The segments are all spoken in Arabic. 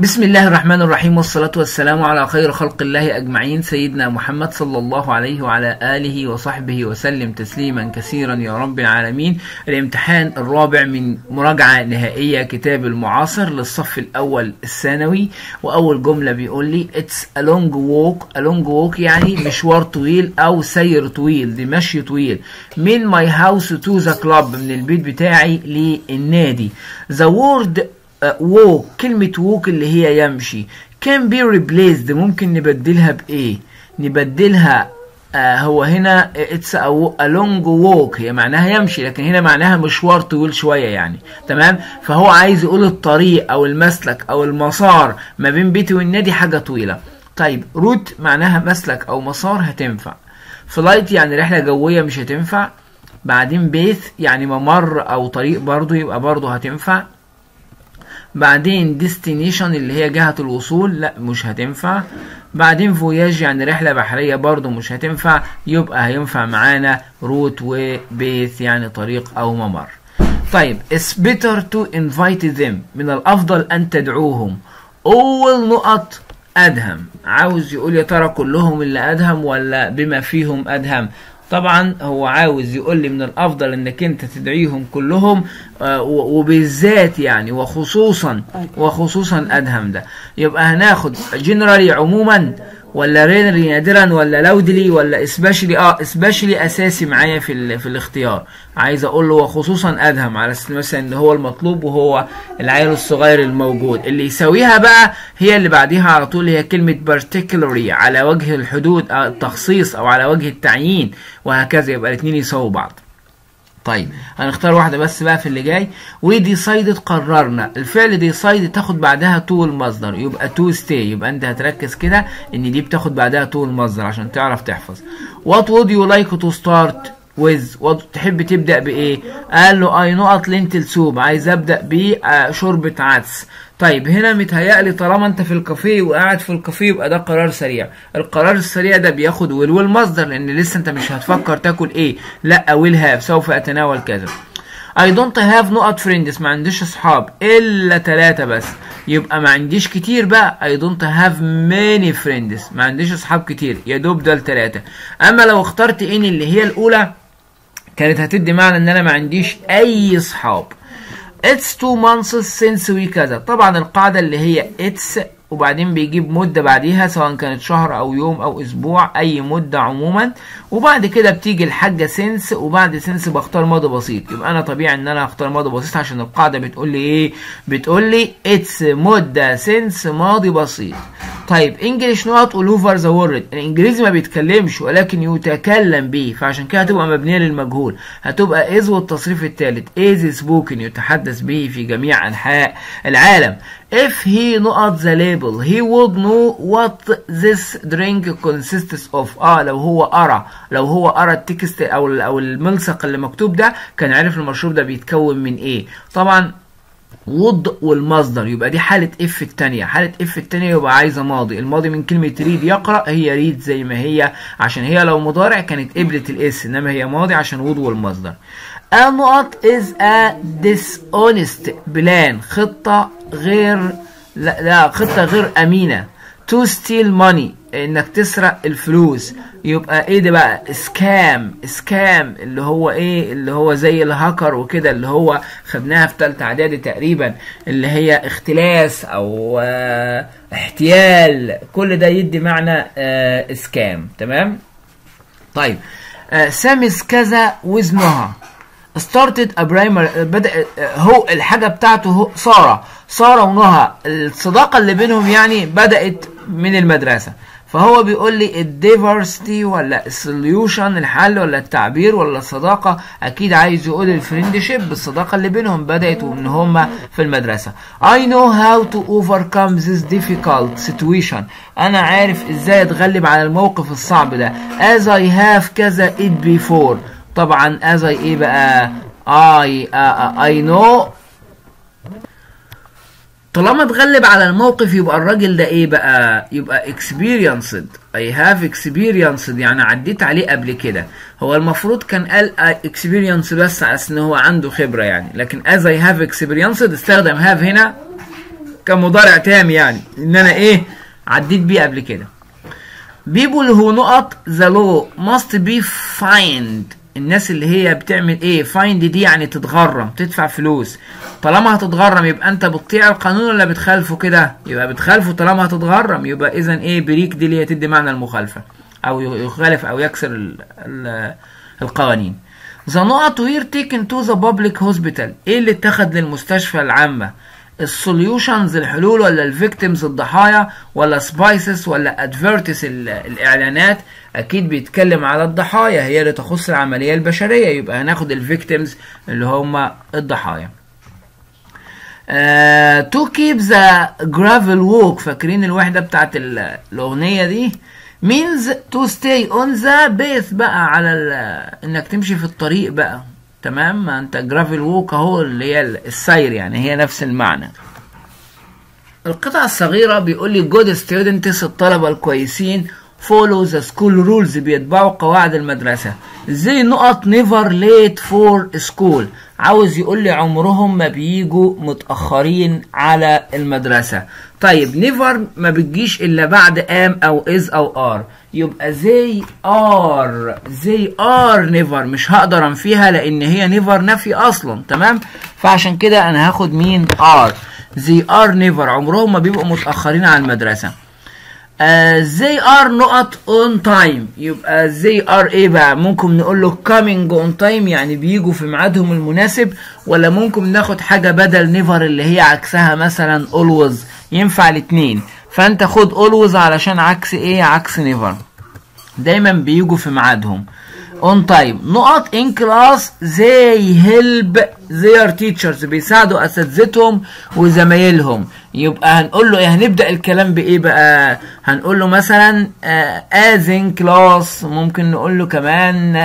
بسم الله الرحمن الرحيم والصلاة والسلام على خير خلق الله أجمعين. سيدنا محمد صلى الله عليه وعلى آله وصحبه وسلم تسليما كثيرا يا رب العالمين. الامتحان الرابع من مراجعة نهائية كتاب المعاصر للصف الأول الثانوي. وأول جملة بيقول لي It's a long walk. A long walk يعني مشوار طويل أو سير طويل دي مشي طويل. من my house to the club من البيت بتاعي للنادي. The word ووك كلمة ووك اللي هي يمشي. Can be replaced ممكن نبدلها بإيه؟ نبدلها آه هو هنا a, a long walk. هي معناها يمشي لكن هنا معناها مشوار طويل شوية يعني. تمام؟ فهو عايز يقول الطريق أو المسلك أو المسار ما بين بيتي والنادي حاجة طويلة. طيب route معناها مسلك أو مسار هتنفع. flight يعني رحلة جوية مش هتنفع. بعدين path يعني ممر أو طريق برضو يبقى برضو هتنفع. بعدين destination اللي هي جهة الوصول لا مش هتنفع. بعدين voyage يعني رحلة بحرية برضو مش هتنفع. يبقى هينفع معانا route و path يعني طريق أو ممر. طيب it's better to invite them. من الأفضل أن تدعوهم. أول نقط أدهم. عاوز يقول يا ترى كلهم إلا أدهم ولا بما فيهم أدهم؟ طبعا هو عاوز يقول لي من الأفضل إنك أنت تدعيهم كلهم آه وبالذات يعني وخصوصا وخصوصا أدهم ده. يبقى هناخد جنرالي عموما ولا رينري نادرا ولا لودلي ولا اسبشلي آه اسبشلي أساسي معايا في في الاختيار. عايز أقول له وخصوصا أدهم على أساس مثلا إن هو المطلوب وهو العيل الصغير الموجود. اللي يساويها بقى هي اللي بعديها على طول هي كلمة particularly على وجه الحدود أو التخصيص أو على وجه التعيين وهكذا. يبقى الاثنين يساووا بعض. طيب هنختار واحدة بس بقى في اللي جاي. We decided قررنا. الفعل decide تاخد بعدها to المصدر يبقى to stay يبقى انت هتركز كده ان دي بتاخد بعدها to المصدر عشان تعرف تحفظ. What would you like to start with تحب تبدأ بإيه؟ قال له I نقط lentil soup عايز أبدأ بشوربة عدس. طيب هنا متهيألي طالما انت في الكافيه وقاعد في الكافيه يبقى ده قرار سريع. القرار السريع ده بياخد will والمصدر لأن لسه انت مش هتفكر تاكل إيه. I will have سوف أتناول كذا. I don't have نقط فريندز ما عنديش أصحاب إلا ثلاثة بس. يبقى ما عنديش كتير بقى I don't have many friends ما عنديش أصحاب كتير. يا دوب دول ثلاثة أما لو اخترت any اللي هي الأولى كانت هتدي معنى إن أنا ما عنديش أي أصحاب. It's two months since we كذا طبعا القاعدة اللي هي it's وبعدين بيجيب مدة بعديها سواء كانت شهر أو يوم أو أسبوع أي مدة عموما. وبعد كده بتيجي الحاجة since وبعد since بختار ماضي بسيط. يبقى أنا طبيعي إن أنا أختار ماضي بسيط عشان القاعدة بتقول لي إيه؟ بتقول لي it's مدة since ماضي بسيط. طيب English نقط all over the world. الإنجليزي ما بيتكلمش ولكن يتكلم به. فعشان كده هتبقى مبنية للمجهول. هتبقى is والتصريف الثالث is spoken يتحدث به في جميع أنحاء العالم. If he نقط the label he would know what this drink consists of. آه لو هو قرا لو هو قرا ال text أو أو الملصق اللي مكتوب ده كان عارف المشروب ده بيتكون من إيه. طبعا would والمصدر يبقى دي حالة if التانية. حالة if التانية يبقى عايزة ماضي. الماضي من كلمة read يقرأ هي read زي ما هي عشان هي لو مضارع كانت قبلت ال s إنما هي ماضي عشان would والمصدر. النقط is a dishonest plan. خطة غير لا, لا خطة غير أمينة. To steal money إنك تسرق الفلوس. يبقى إيه ده بقى؟ سكام سكام اللي هو إيه؟ اللي هو زي الهاكر وكده اللي هو خدناها في تالتة إعدادي تقريبا اللي هي اختلاس أو آه احتيال. كل ده يدي معنى آه سكام تمام؟ طيب. آه سارة's كذا with نهى. Started at primary بدأ هو الحاجة بتاعته سارة. سارة ونهى الصداقة اللي بينهم يعني بدأت من المدرسة. فهو بيقول لي ال diversity ولا ال solution الحل ولا التعبير ولا الصداقة؟ أكيد عايز يقول ال friendship الصداقة اللي بينهم بدأت وإن هما في المدرسة. I know how to overcome this difficult situation. أنا عارف إزاي أتغلب على الموقف الصعب ده. As I have كذا it before. طبعا as I إيه بقى؟ I uh, I know. طالما اتغلب على الموقف يبقى الراجل ده إيه بقى؟ يبقى experienced. I have experienced. يعني عديت عليه قبل كده. هو المفروض كان قال experience بس على إن هو عنده خبرة يعني. لكن as I have experienced استخدم have هنا كمضارع تام يعني. إن أنا إيه؟ عديت بيه قبل كده. people who نقط the law must be fined الناس اللي هي بتعمل إيه find دي يعني تتغرم تدفع فلوس. طالما هتتغرم يبقى أنت بتطيع القانون ولا بتخالفه كده؟ يبقى بتخالفه طالما هتتغرم. يبقى اذا إيه بريك دي اللي هي تدي معنى المخالفة. أو يخالف أو يكسر ال ال القوانين. The نقط were taken to the public hospital. إيه اللي اتخذ للمستشفى العامة؟ ال solutions الحلول ولا ال victims الضحايا ولا spices ولا adverts الإعلانات أكيد بيتكلم على الضحايا هي اللي تخص العملية البشرية. يبقى هناخد ال victims اللي هم الضحايا. to keep the gravel walk فاكرين الوحدة بتاعت الأغنية دي؟ means to stay on the base بقى على إنك تمشي في الطريق بقى. تمام؟ ما انت gravel walk اهو اللي هي السير يعني هي نفس المعنى. القطعة الصغيرة بيقول لي good students الطلبة الكويسين follow the school rules بيتبعوا قواعد المدرسة. they نقط never late for school عاوز يقول لي عمرهم ما بيجوا متأخرين على المدرسة. طيب never ما بتجيش إلا بعد am أو is أو are. يبقى they are they are never. مش هقدر أنفيها لأن هي never نفي أصلا تمام؟ فعشان كده أنا هاخد مين are؟ they are never. عمرهم ما بيبقوا متأخرين على المدرسة. they are نقط on time يبقى they are إيه بقى ممكن نقول له coming on time يعني بيجوا في ميعادهم المناسب. ولا ممكن ناخد حاجة بدل never اللي هي عكسها مثلا always. ينفع الاثنين فأنت خد always علشان عكس إيه؟ عكس never دايما بيجوا في ميعادهم. on time نقط in class they help their teachers. بيساعدوا أساتذتهم وزمايلهم. يبقى هنقول له إيه؟ هنبدأ الكلام بإيه بقى؟ هنقول له مثلا as in class ممكن نقول له كمان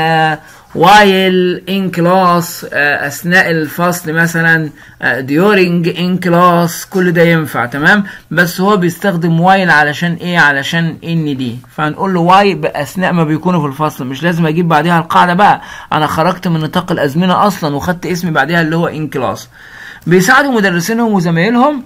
while in class أثناء الفصل مثلا during in class كل ده ينفع تمام؟ بس هو بيستخدم while علشان إيه؟ علشان إن دي. فهنقول له while اثناء ما بيكونوا في الفصل. مش لازم أجيب بعدها القاعدة بقى. أنا خرجت من نطاق الأزمنة أصلا وخدت اسمي بعدها اللي هو in class بيساعدوا مدرسينهم وزمايلهم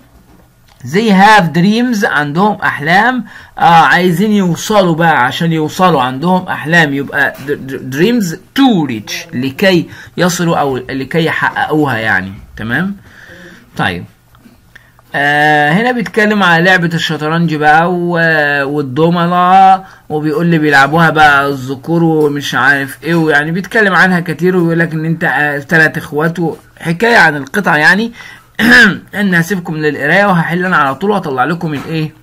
they have dreams عندهم أحلام. آه عايزين يوصلوا بقى عشان يوصلوا عندهم أحلام. يبقى dreams to reach لكي يصلوا أو لكي يحققوها يعني. تمام؟ طيب. آه هنا بيتكلم على لعبة الشطرنج بقى والدومنة وبيقول لي بيلعبوها بقى الذكور ومش عارف إيه ويعني بيتكلم عنها كتير ويقول لك إن أنت آه ثلاث إخوات. حكاية عن القطعة يعني. ان هسيبكم للقراية وهحل أنا على طول وأطلع لكم الإيه؟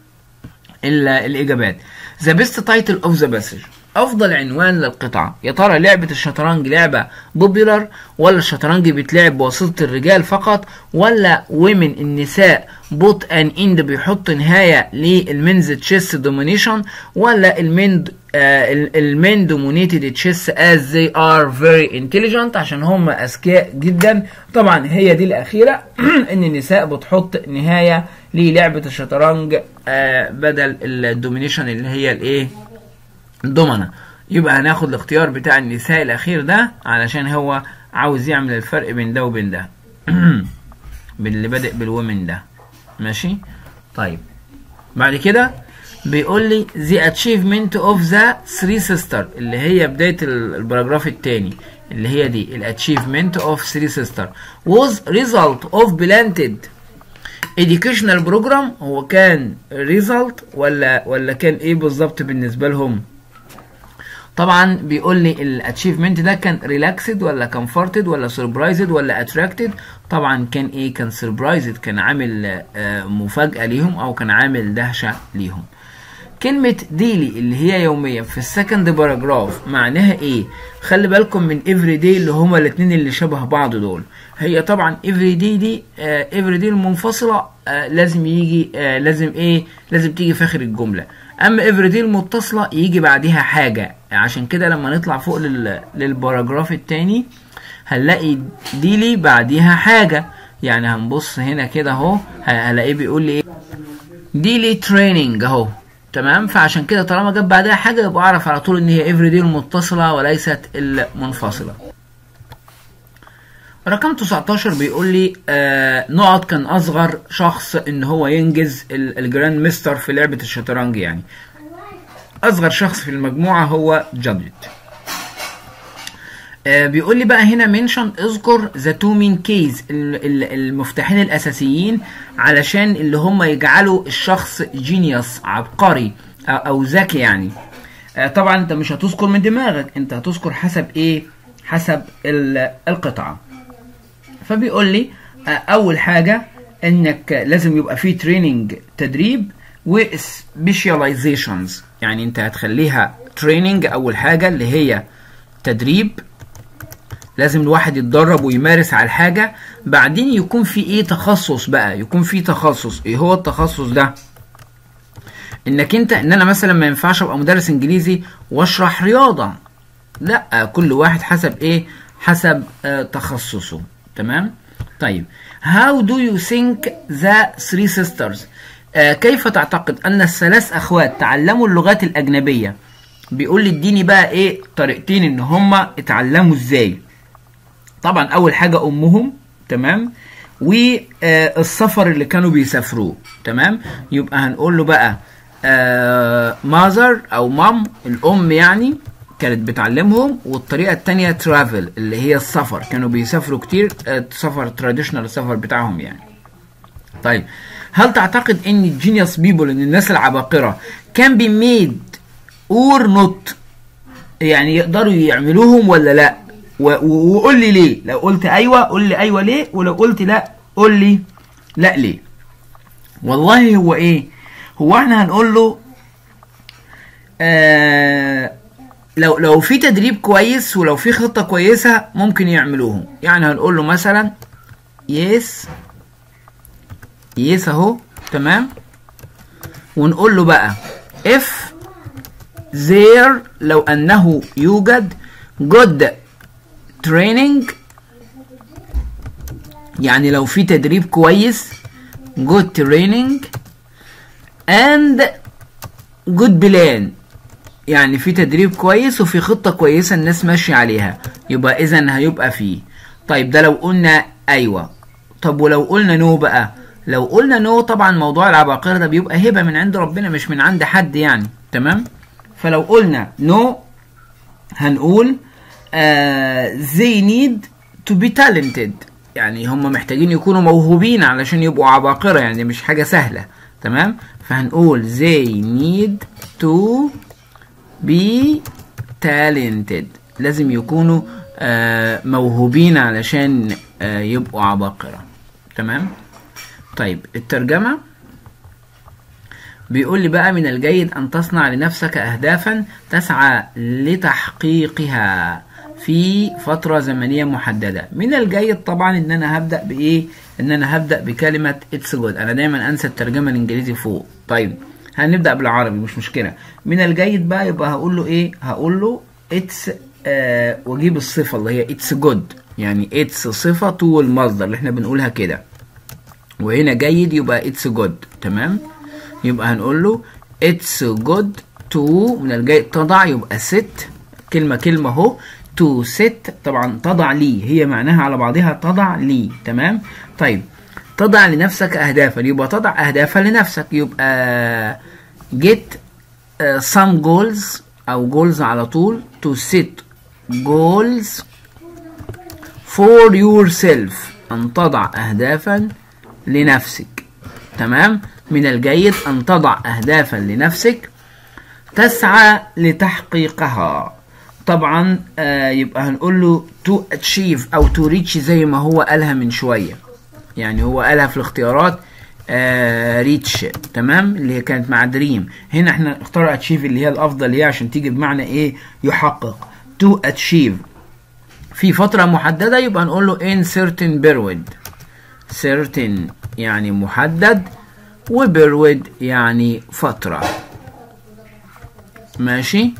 الإجابات. the best title of the passage أفضل عنوان للقطعة. يا ترى لعبة الشطرنج لعبة popular ولا الشطرنج بيتلعب بواسطة الرجال فقط ولا women النساء put an end بيحط نهاية لل men's chess domination ولا ال men ال men dominated chess as they are very intelligent عشان هم أذكياء جدا. طبعا هي دي الأخيرة. إن النساء بتحط نهاية للعبة الشطرنج آه بدل ال domination اللي هي الإيه؟ الدومنه يبقى هناخد الاختيار بتاع النساء الأخير ده علشان هو عاوز يعمل الفرق بين ده وبين ده. اللي بادئ بال women ده. ماشي؟ طيب. بعد كده بيقول لي the achievement of the three sister اللي هي بداية ال paragraph التاني اللي هي دي ال achievement of three sister. was result of planned educational program هو كان result ولا ولا كان إيه بالظبط بالنسبة لهم؟ طبعا بيقول لي ال achievement ده كان relaxed ولا comforted ولا surprised ولا attracted طبعا كان إيه كان surprised كان عامل مفاجأة ليهم أو كان عامل دهشة ليهم كلمة daily اللي هي يوميا في ال second paragraph معناها إيه؟ خلي بالكم من every day اللي هما الاتنين اللي شبه بعض دول. هي طبعا every day دي every day المنفصلة آه لازم يجي آه لازم إيه؟ لازم تيجي في آخر الجملة. اما everyday المتصلة يجي بعدها حاجة. عشان كده لما نطلع فوق لل... لل paragraph التاني هنلاقي daily بعديها حاجة. يعني هنبص هنا كده أهو هلاقيه بيقول لي إيه؟ daily training أهو. تمام؟ فعشان كده طالما جت بعدها حاجة يبقى أعرف على طول إن هي everyday المتصله وليست المنفصلة. رقم 19 بيقول لي آه نقط كان أصغر شخص إن هو ينجز ال- ال grand master في لعبة الشطرنج يعني. أصغر شخص في المجموعة هو جوديت آه بيقول لي بقى هنا mention اذكر the two main keys المفتاحين الأساسيين علشان اللي هم يجعلوا الشخص genius عبقري أو ذكي يعني. آه طبعا أنت مش هتذكر من دماغك أنت هتذكر حسب إيه؟ حسب ال- القطعة. فبيقول لي آه، أول حاجة إنك لازم يبقى فيه training تدريب و specializations يعني أنت هتخليها training أول حاجة اللي هي تدريب. لازم الواحد يتدرب ويمارس على الحاجة. بعدين يكون في إيه تخصص بقى؟ يكون في تخصص. إيه هو التخصص ده؟ إنك أنت إن أنا مثلا ما ينفعش أبقى مدرس إنجليزي وأشرح رياضة. لأ كل واحد حسب إيه؟ حسب آه تخصصه. تمام؟ طيب. How do you think the three sisters آه كيف تعتقد أن الثلاث أخوات تعلموا اللغات الأجنبية؟ بيقول لي اديني بقى إيه طريقتين إن هما اتعلموا إزاي. طبعا أول حاجة أمهم تمام؟ والسفر اللي كانوا بيسافروه تمام؟ يبقى هنقول له بقى mother أو mom الأم يعني كانت بتعلمهم والطريقة التانية travel اللي هي السفر. كانوا بيسافروا كتير آه، سفر traditional السفر بتاعهم يعني. طيب هل تعتقد إن ال genius people إن الناس العباقرة can be made or not يعني يقدروا يعملوهم ولا لا؟ وقول لي ليه. لو قلت أيوه قول لي أيوه ليه. ولو قلت لا قول لي لا ليه. والله هو إيه؟ هو إحنا هنقول له آه لو لو في تدريب كويس ولو في خطة كويسة ممكن يعملوهم يعني هنقول له مثلا yes يس اهو. تمام. ونقول له بقى if there لو أنه يوجد good training يعني لو في تدريب كويس good training and good plan. يعني في تدريب كويس وفي خطة كويسة الناس ماشية عليها. يبقى إذا هيبقى فيه. طيب ده لو قلنا أيوة. طب ولو قلنا no بقى؟ لو قلنا no طبعا موضوع العباقرة ده بيبقى هبة من عند ربنا مش من عند حد يعني. تمام؟ فلو قلنا no هنقول they need to be talented. يعني هم محتاجين يكونوا موهوبين علشان يبقوا عباقرة يعني مش حاجة سهلة. تمام؟ فهنقول they need to be talented لازم يكونوا آه موهوبين علشان آه يبقوا عباقرة. تمام؟ طيب الترجمة. بيقول لي بقى من الجيد أن تصنع لنفسك أهدافا تسعى لتحقيقها في فترة زمنية محددة. من الجيد طبعا إن أنا هبدأ بإيه؟ إن أنا هبدأ بكلمة it's good أنا دايما أنسى الترجمة الإنجليزي فوق. طيب هنبدأ بالعربي مش مشكلة. من الجيد بقى يبقى هقول له إيه؟ هقول له it's آه وأجيب الصفة اللي هي it's good يعني it's صفة to المصدر اللي إحنا بنقولها كده. وهنا جيد يبقى it's good تمام؟ يبقى هنقول له it's good to من الجيد تضع يبقى set كلمة كلمة أهو. to set طبعا تضع لي. هي معناها على بعضها تضع لي. تمام؟ طيب. تضع لنفسك اهدافا. يبقى تضع اهدافا لنفسك. يبقى get uh, some goals أو goals على طول. to set goals for yourself. أن تضع اهدافا لنفسك. تمام؟ من الجيد أن تضع اهدافا لنفسك. تسعى لتحقيقها. طبعا آه يبقى هنقول له to achieve أو to reach زي ما هو قالها من شوية. يعني هو قالها في الاختيارات آه ريتش تمام؟ اللي هي كانت مع دريم هنا إحنا اختار اتشيف اللي هي الأفضل هي عشان تيجي بمعنى إيه؟ يحقق. to achieve. في فترة محددة يبقى نقول له in certain period certain يعني محدد وبيرود يعني فترة. ماشي؟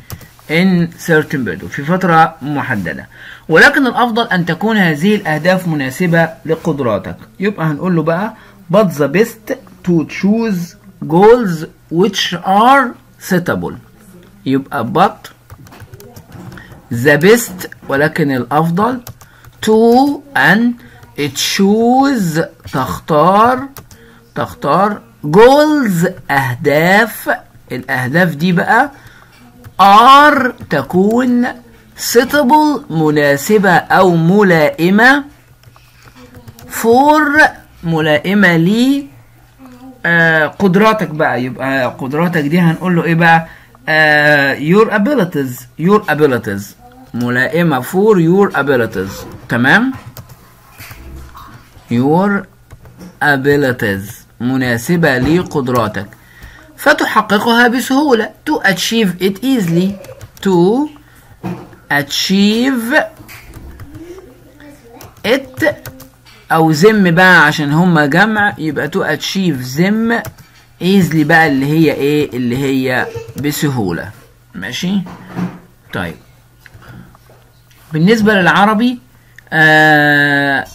In certain period في فترة محددة. ولكن الأفضل أن تكون هذه الأهداف مناسبة لقدراتك. يبقى هنقول له بقى but the best to choose goals which are suitable. يبقى but the best ولكن الأفضل to أن choose تختار تختار goals أهداف. الأهداف دي بقى are تكون suitable مناسبة أو ملائمة. for ملائمة لي. آه قدراتك بقى يبقى قدراتك دي هنقول له إيه بقى؟ آه your abilities your abilities. ملائمة for your abilities. تمام؟ your abilities. مناسبة لقدراتك فتحققها بسهولة. To achieve it easily. To achieve it. أو زم بقى عشان هما جمع. يبقى to achieve زم easily بقى اللي هي إيه؟ اللي هي بسهولة. ماشي؟ طيب. بالنسبة للعربي آه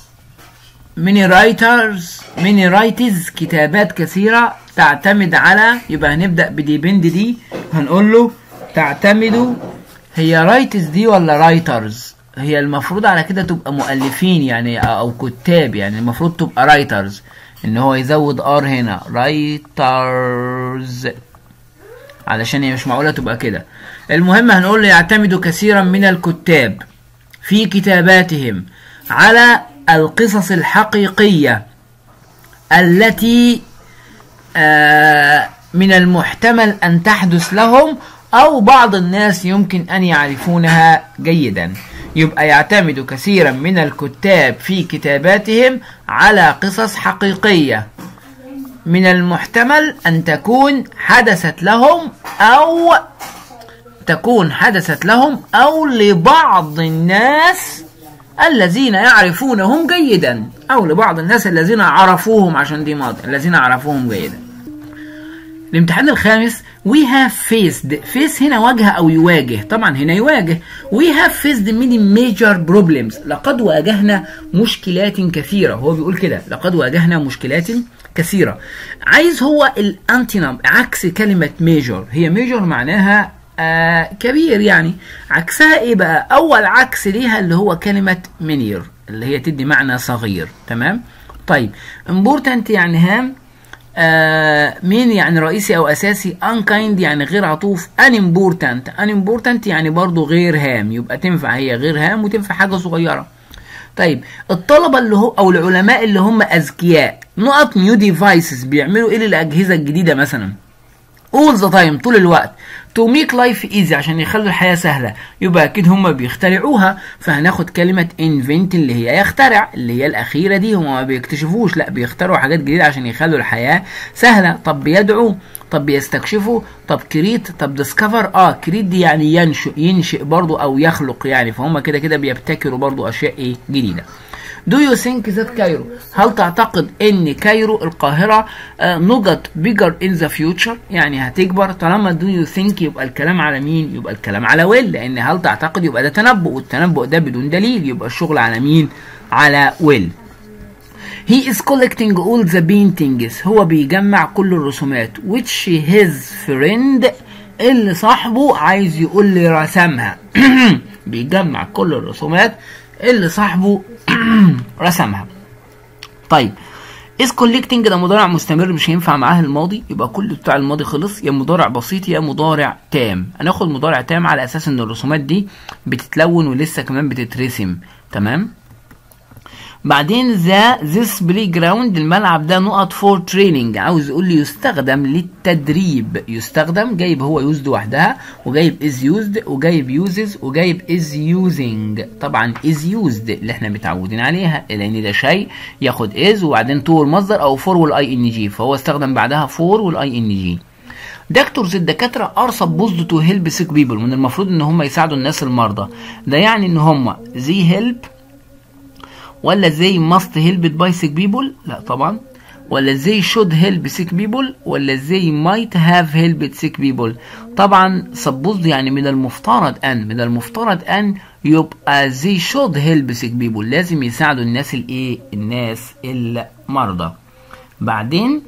many writers many writers كتابات كثيرة تعتمد على يبقى هنبدأ بديبند دي هنقول له تعتمد هي writers دي ولا writers هي المفروض على كده تبقى مؤلفين يعني أو كتاب يعني المفروض تبقى writers إن هو يزود r هنا writers علشان هي مش معقولة تبقى كده. المهم هنقول له يعتمد كثيرا من الكتاب في كتاباتهم على القصص الحقيقية التي من المحتمل أن تحدث لهم أو بعض الناس يمكن أن يعرفونها جيدا. يبقى يعتمد كثيرا من الكتاب في كتاباتهم على قصص حقيقية. من المحتمل أن تكون حدثت لهم أو تكون حدثت لهم أو لبعض الناس الذين يعرفونهم جيدا. أو لبعض الناس الذين عرفوهم عشان دي ماضي. الذين عرفوهم جيدا. الامتحان الخامس we have faced. face هنا واجهة أو يواجه. طبعا هنا يواجه. we have faced many major problems. لقد واجهنا مشكلات كثيرة. هو بيقول كده. لقد واجهنا مشكلات كثيرة. عايز هو الانتينم عكس كلمة major. هي major معناها آه كبير يعني. عكسها إيه بقى؟ أول عكس ليها اللي هو كلمة منير اللي هي تدي معنى صغير. تمام؟ طيب important يعني هام آه مين يعني رئيسي أو أساسي؟ unkind يعني غير عطوف. unimportant. unimportant يعني برضو غير هام. يبقى تنفع هي غير هام وتنفع حاجة صغيرة. طيب الطلبة اللي هو أو العلماء اللي هم أذكياء نقط new devices بيعملوا إيه للأجهزة الجديدة مثلا؟ All the time طول الوقت. To make life easy عشان يخلوا الحياة سهلة. يبقى أكيد هم بيخترعوها فهناخد كلمة invent اللي هي يخترع اللي هي الأخيرة دي. هم ما بيكتشفوش لا بيخترعوا حاجات جديدة عشان يخلوا الحياة سهلة. طب بيدعوا طب بيستكشفوا طب create طب discover آه create دي يعني ينشئ ينشئ برضو أو يخلق يعني. فهم كده كده بيبتكروا برضو أشياء إيه جديدة. Do you think that Cairo هل تعتقد إن Cairo القاهرة نقط bigger in the future يعني هتكبر. طالما do you think يبقى الكلام على مين؟ يبقى الكلام على will. لأن هل تعتقد يبقى ده تنبؤ؟ والتنبؤ ده بدون دليل. يبقى الشغل على مين؟ على ويل. He is collecting all the paintings. هو بيجمع كل الرسومات. Which his friend اللي صاحبه عايز يقول لي رسمها بيجمع كل الرسومات اللي صاحبه رسمها طيب is collecting ده مضارع مستمر مش هينفع معاه الماضي يبقى كل بتاع الماضي خلص يا مضارع بسيط يا مضارع تام. هناخد مضارع تام على أساس إن الرسومات دي بتتلون ولسه كمان بتترسم تمام؟ بعدين the this playground الملعب ده نقط for training عاوز يقول لي يستخدم للتدريب. يستخدم جايب هو used وحدها وجايب is used وجايب uses وجايب is using طبعا is used اللي إحنا متعودين عليها لأن ده شيء ياخد is وبعدين to المصدر أو for وال ing فهو استخدم بعدها for وال ing doctors الدكاترة are supposed to help sick people من المفروض إن هم يساعدوا الناس المرضى. ده يعني إن هم زي help ولا زي must help by sick people لا طبعا. ولا زي should help sick people ولا زي might have helped sick people طبعا supposed يعني من المفترض أن من المفترض أن يبقى زي should help sick people. لازم يساعدوا الناس الإيه؟ الناس المرضى. بعدين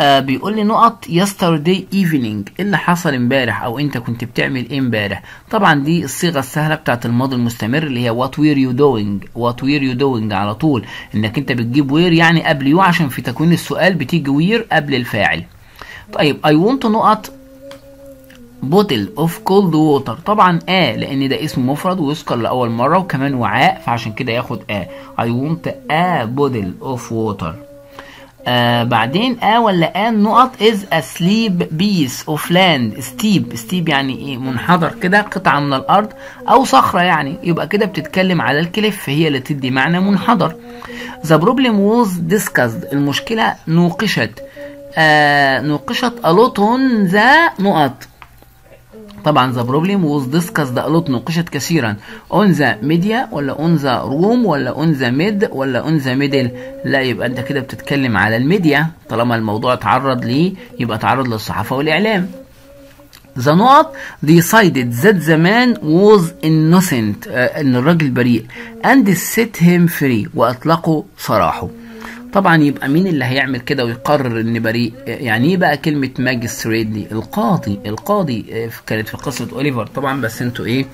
آه بيقول لي نقط yesterday evening. إيه اللي حصل امبارح؟ أو أنت كنت بتعمل إيه امبارح؟ طبعا دي الصيغة السهلة بتاعت الماضي المستمر اللي هي what were you doing what were you doing على طول. إنك أنت بتجيب were يعني قبل you عشان في تكوين السؤال بتيجي were قبل الفاعل. طيب I want نقط bottle of cold water طبعا a لأن ده اسم مفرد ويذكر لأول مرة وكمان وعاء فعشان كده ياخد a I want a bottle of water. آه بعدين آه ولا آه نقط is a sleep piece of land. steep. steep يعني إيه؟ منحدر كده قطعة من الأرض أو صخرة يعني. يبقى كده بتتكلم على الكليف هي اللي تدي معنى منحدر. The problem was discussed. المشكلة نوقشت. آه نوقشت a the نقط. طبعا the problem was discussed a lot نوقشت كثيرا. on the media ولا on the room ولا on the mid ولا on the middle. لا يبقى أنت كده بتتكلم على الميديا. طالما الموضوع اتعرض ليه يبقى تعرض للصحافة والإعلام. The نقط decided that the man was innocent آه إن الراجل بريء and set him free وأطلقوا سراحه طبعا يبقى مين اللي هيعمل كده ويقرر إن بريء؟ يعني إيه بقى كلمة ماجستريت دي القاضي القاضي كانت في قصة أوليفر طبعا بس أنتوا إيه؟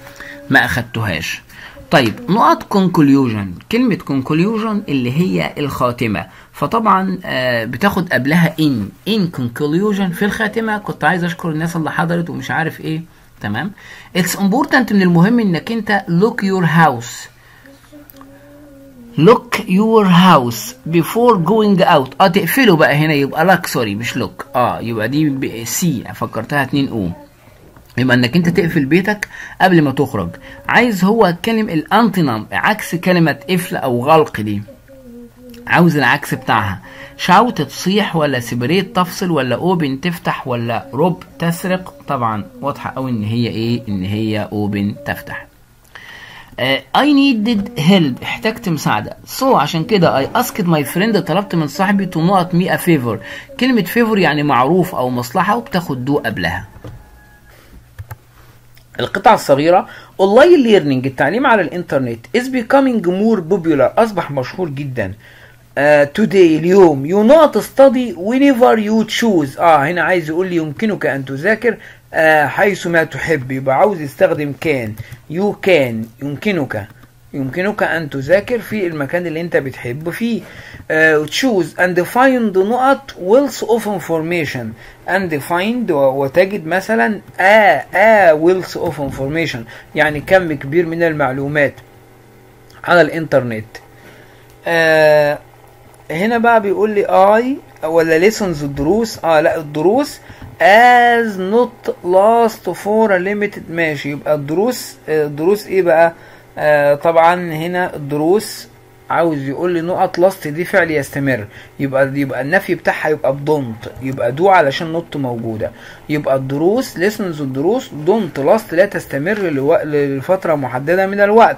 ما أخدتوهاش. طيب نقط conclusion كلمة conclusion اللي هي الخاتمة. فطبعا آه بتاخد قبلها ان in conclusion في الخاتمة. كنت عايز أشكر الناس اللي حضرت ومش عارف إيه. تمام؟ it's important من المهم إنك أنت look your house. Look your house before going out. آه تقفله بقى هنا يبقى لك sorry مش look آه يبقى دي سي فكرتها 2 أو يبقى إنك أنت تقفل بيتك قبل ما تخرج. عايز هو كلمة ال antonym عكس كلمة قفل أو غلق دي. عاوز العكس بتاعها. shout تصيح ولا separate تفصل ولا open تفتح ولا rob تسرق؟ طبعا واضحة قوي إن هي إيه؟ إن هي open تفتح. Uh, I needed help. احتجت مساعدة. So عشان كده I asked my friend طلبت من صاحبي to not me a favor. كلمة favor يعني معروف أو مصلحة وبتاخد do قبلها. القطعة الصغيرة online learning التعليم على الإنترنت is becoming more popular. أصبح مشهور جدا. uh, today اليوم. You not study whenever you choose. آه هنا عايز يقول لي يمكنك أن تذاكر آه حيث ما تحب. يبقى عاوز يستخدم can. you can. يمكنك. يمكنك أن تذاكر في المكان اللي أنت بتحب فيه. choose and find نقط wealth of information. And find وتجد مثلا a a wealth of information. يعني كم كبير من المعلومات على الإنترنت. uh, هنا بقى بيقول لي I ولا lessons الدروس؟ آه لا الدروس as not last for a limited ماشي يبقى الدروس الدروس إيه بقى؟ آه طبعا هنا الدروس عاوز يقول لي نقط last دي فعل يستمر. يبقى يبقى النفي بتاعها يبقى ب don't يبقى do علشان not موجودة. يبقى الدروس lessons الدروس don't last لا تستمر. لفترة محددة من الوقت.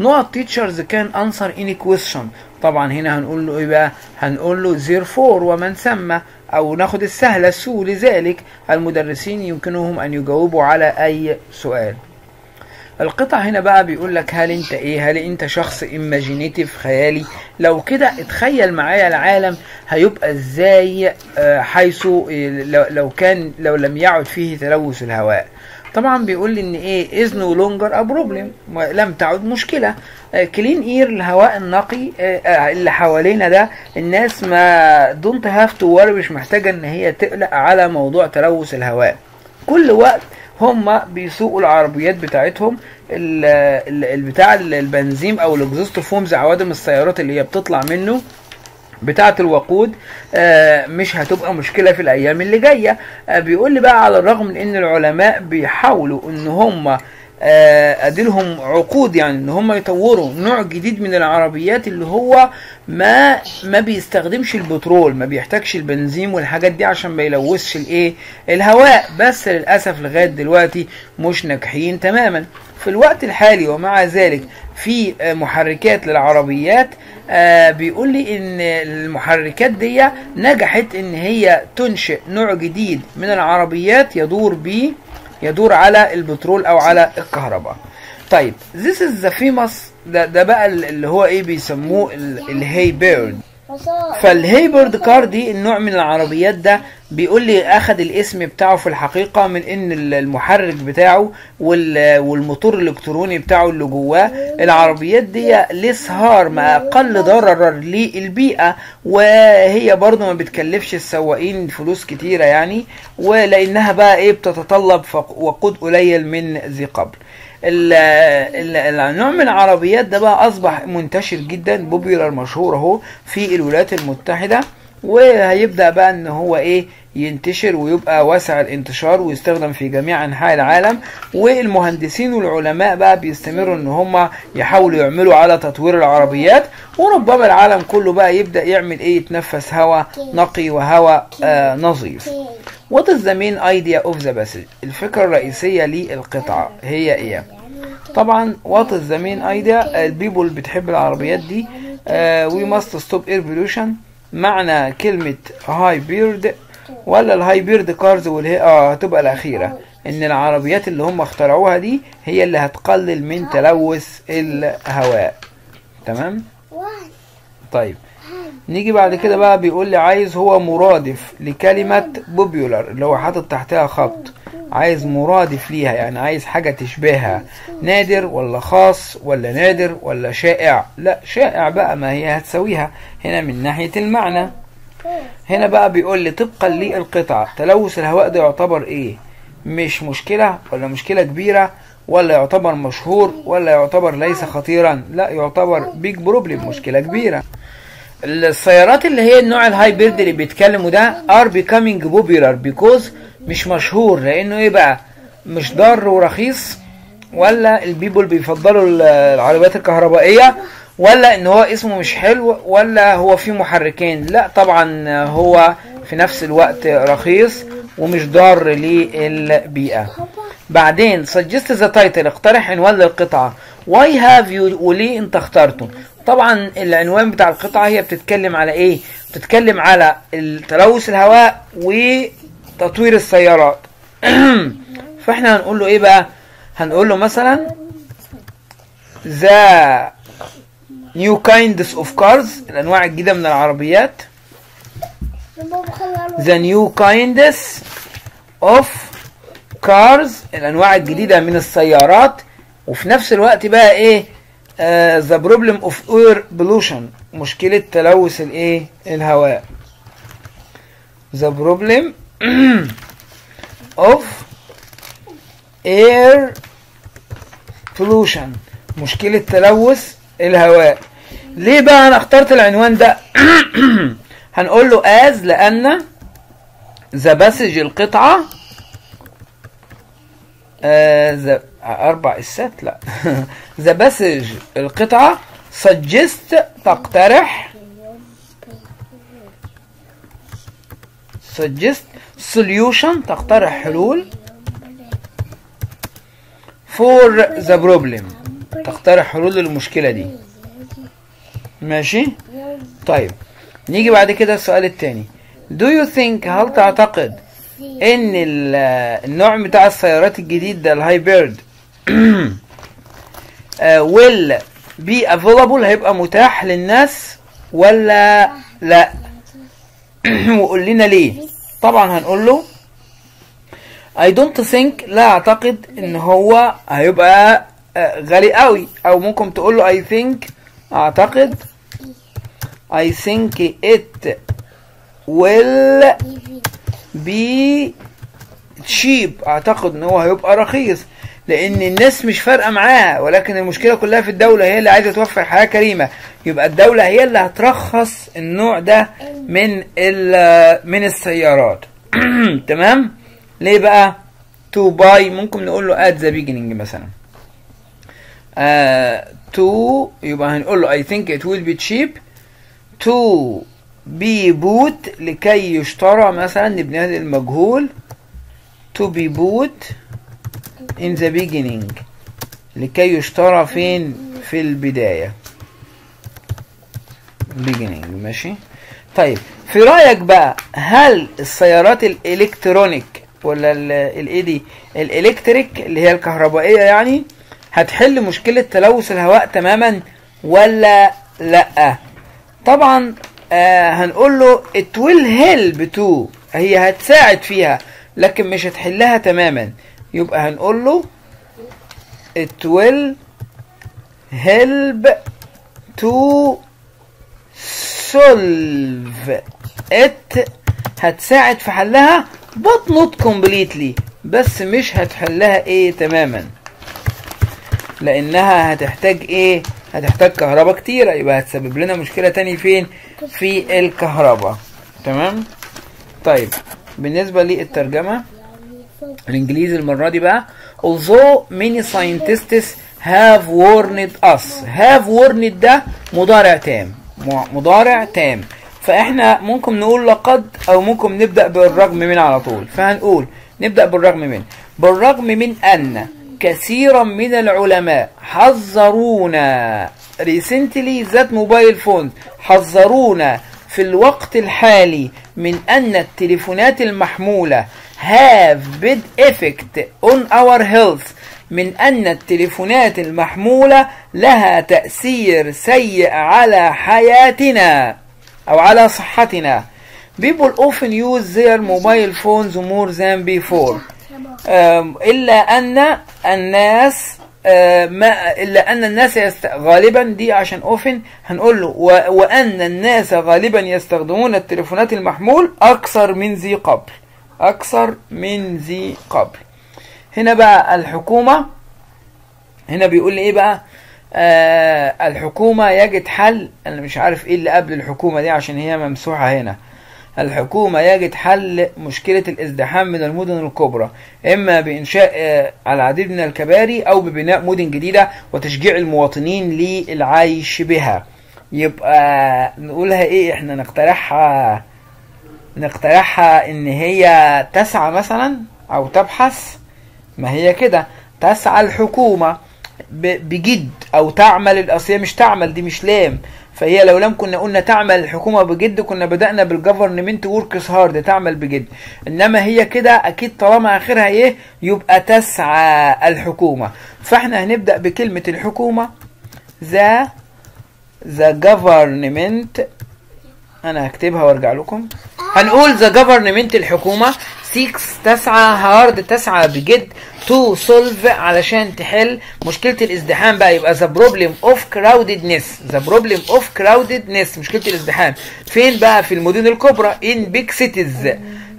نقط teachers can answer any question طبعا هنا هنقول له إيه بقى؟ هنقول له therefore ومن ثم. أو ناخد السهله so لذلك المدرسين يمكنهم أن يجاوبوا على أي سؤال. القطع هنا بقى بيقول لك هل أنت إيه؟ هل أنت شخص imaginative خيالي؟ لو كده اتخيل معايا العالم هيبقى إزاي آه حيث لو كان لو لم يعد فيه تلوث الهواء. طبعا بيقول لي إن إيه is no longer a problem. لم تعد مشكلة. clean air الهواء النقي اللي حوالينا ده الناس ما don't have to worry مش محتاجة إن هي تقلق على موضوع تلوث الهواء. كل وقت هم بيسوقوا العربيات بتاعتهم البتاع البنزين أو ال exhaust fumes عوادم السيارات اللي هي بتطلع منه. بتاعة الوقود آه مش هتبقى مشكلة في الأيام اللي جاية. آه بيقول لي بقى على الرغم من إن العلماء بيحاولوا إن هم آه أديلهم عقود يعني إن هم يطوروا نوع جديد من العربيات اللي هو ما ما بيستخدمش البترول ما بيحتاجش البنزين والحاجات دي عشان ما يلوثش الإيه؟ الهواء. بس للأسف لغاية دلوقتي مش ناجحين تماما. في الوقت الحالي ومع ذلك في محركات للعربيات آه بيقول لي إن المحركات دي نجحت إن هي تنشئ نوع جديد من العربيات يدور بيه يدور على البترول أو على الكهرباء. طيب this is the famous ده, ده بقى اللي هو إيه بيسموه الهي بيرد فال hybrid car دي النوع من العربيات ده بيقول لي أخد الاسم بتاعه في الحقيقة من إن المحرك بتاعه والموتور الإلكتروني بتاعه اللي جواه. العربيات دي less harm أقل ضررا للبيئة وهي برضه ما بتكلفش السواقين فلوس كتيرة يعني ولأنها بقى إيه بتتطلب وقود قليل من ذي قبل. النوع من العربيات ده بقى أصبح منتشر جدا popular مشهور أهو في الولايات المتحدة وهيبدأ بقى إن هو إيه ينتشر ويبقى واسع الانتشار ويستخدم في جميع أنحاء العالم والمهندسين والعلماء بقى بيستمروا إن هم يحاولوا يعملوا على تطوير العربيات وربما العالم كله بقى يبدأ يعمل إيه يتنفس هواء نقي وهواء آه نظيف What is the main idea of the؟ الفكرة الرئيسية للقطعة هي إيه؟ طبعا is the main idea؟ البيبول بتحب العربيات دي. We must stop air pollution. معنى كلمة hybrid ولا ال hybrid cars والهي آه هتبقى الأخيرة. إن العربيات اللي هم اخترعوها دي هي اللي هتقلل من تلوث الهواء. تمام؟ طيب. نيجي بعد كده بقى بيقول لي عايز هو مرادف لكلمة popular اللي هو حاطط تحتها خط. عايز مرادف ليها يعني عايز حاجة تشبهها. نادر ولا خاص ولا نادر ولا شائع؟ لا شائع بقى ما هي هتسويها هنا من ناحية المعنى. هنا بقى بيقول لي طبقا للقطعة. تلوث الهواء ده يعتبر إيه؟ مش مشكلة ولا مشكلة كبيرة ولا يعتبر مشهور ولا يعتبر ليس خطيرا. لا يعتبر big problem مشكلة كبيرة. السيارات اللي هي النوع ال hybrid اللي بيتكلموا ده are becoming popular because مش مشهور لأنه إيه بقى؟ مش ضار ورخيص ولا البيبول بيفضلوا العربيات الكهربائية ولا إن هو اسمه مش حلو ولا هو فيه محركين. لا طبعا هو في نفس الوقت رخيص ومش ضار للبيئة. بعدين suggest the title اقترح عنوان للقطعة. Why have you وليه انت اخترته؟ طبعا العنوان بتاع القطعة هي بتتكلم على إيه؟ بتتكلم على تلوث الهواء وتطوير السيارات. فاحنا هنقول له إيه بقى؟ هنقول له مثلا the new kinds of cars الأنواع الجديدة من العربيات. the new kinds of cars الأنواع الجديدة من السيارات. وفي نفس الوقت بقى إيه؟ the problem of air pollution مشكلة تلوث الايه؟ الهواء. the problem of air pollution مشكلة تلوث الهواء. ليه بقى أنا اخترت العنوان ده؟ هنقول له as لأن the passage القطعة the آه أربع اسات لا. the passage القطعة suggest تقترح suggest solution تقترح حلول for the problem. تقترح حلول للمشكلة دي. ماشي؟ طيب. نيجي بعد كده السؤال التاني. Do you think هل تعتقد إن النوع بتاع السيارات الجديد ده الهايبرد will be available هيبقى متاح للناس ولا لا؟ وقول لنا ليه. طبعا هنقول له I don't think لا أعتقد إن هو هيبقى غالي قوي. أو ممكن تقول له I think أعتقد I think it will be cheap. أعتقد إن هو هيبقى رخيص. لأن الناس مش فارقة معاها ولكن المشكلة كلها في الدولة هي اللي عايزة توفر حياة كريمة. يبقى الدولة هي اللي هترخص النوع ده من من السيارات. تمام؟ ليه بقى؟ تو باي ممكن نقول له at the beginning مثلا. تو uh, يبقى هنقول له I think it will be cheap. To be bought لكي يشترى مثلا نبني المجهول. To be bought in the beginning لكي يشترى فين؟ في البداية. Beginning ماشي؟ طيب في رأيك بقى هل السيارات الإلكترونيك ولا الايه دي؟ الإلكتريك اللي هي الكهربائية يعني هتحل مشكلة تلوث الهواء تماما ولا لأ؟ طبعا آه هنقول له it will help to هي هتساعد فيها لكن مش هتحلها تماما. يبقى هنقول له it will help to solve it. هتساعد في حلها but not completely بس مش هتحلها إيه تماما. لأنها هتحتاج إيه هتحتاج كهرباء كتيرة يبقى هتسبب لنا مشكلة تاني فين؟ في الكهرباء. تمام؟ طيب بالنسبة للترجمة الانجليزي المرة دي بقى although many scientists have warned us have warned ده مضارع تام مضارع تام. فإحنا ممكن نقول لقد أو ممكن نبدأ بالرغم من على طول. فهنقول نبدأ بالرغم من. بالرغم من أن كثيرا من العلماء حذرونا recently that mobile phone حذرونا في الوقت الحالي من أن التليفونات المحمولة have bad effect on our health من أن التليفونات المحمولة لها تأثير سيء على حياتنا أو على صحتنا. People often use their mobile phones more than before. إلا أن الناس ما إلا أن الناس يست... غالبا دي عشان أوفن هنقول له و... وأن الناس غالبا يستخدمون التليفونات المحمول أكثر من ذي قبل. أكثر من ذي قبل. هنا بقى الحكومة هنا بيقول لي إيه بقى؟ آه الحكومة يجد حل أنا مش عارف إيه اللي قبل الحكومة دي عشان هي ممسوحة هنا. الحكومة يجد حل مشكلة الازدحام من المدن الكبرى إما بإنشاء العديد من الكباري أو ببناء مدن جديدة وتشجيع المواطنين للعيش بها. يبقى نقولها إيه إحنا نقترحها؟ نقترحها إن هي تسعى مثلا أو تبحث ما هي كده. تسعى الحكومة بجد أو تعمل الأصل مش تعمل دي مش لام. فهي لو لم كنا قلنا تعمل الحكومة بجد كنا بدأنا بال government works hard تعمل بجد. إنما هي كده أكيد طالما آخرها إيه؟ يبقى تسعى الحكومة. فإحنا هنبدأ بكلمة الحكومة. the the government أنا هكتبها وأرجع لكم. هنقول the government الحكومة seeks تسعى hard تسعى بجد to solve علشان تحل مشكلة الازدحام بقى. يبقى the problem of crowdedness the problem of crowdedness مشكلة الازدحام. فين بقى؟ في المدن الكبرى. in big cities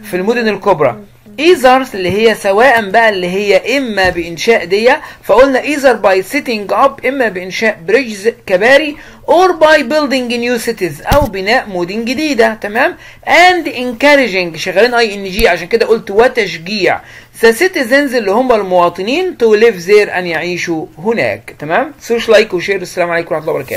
في المدن الكبرى. either اللي هي سواء بقى اللي هي إما بإنشاء دي فقلنا either by setting up إما بإنشاء bridges كباري or by building new cities أو بناء مدن جديدة تمام؟ and encouraging شغالين ing عشان كده قلت وتشجيع. the citizens اللي هم المواطنين to live there ان يعيشوا هناك تمام؟ سوش like و share السلام عليكم ورحمة الله وبركاته.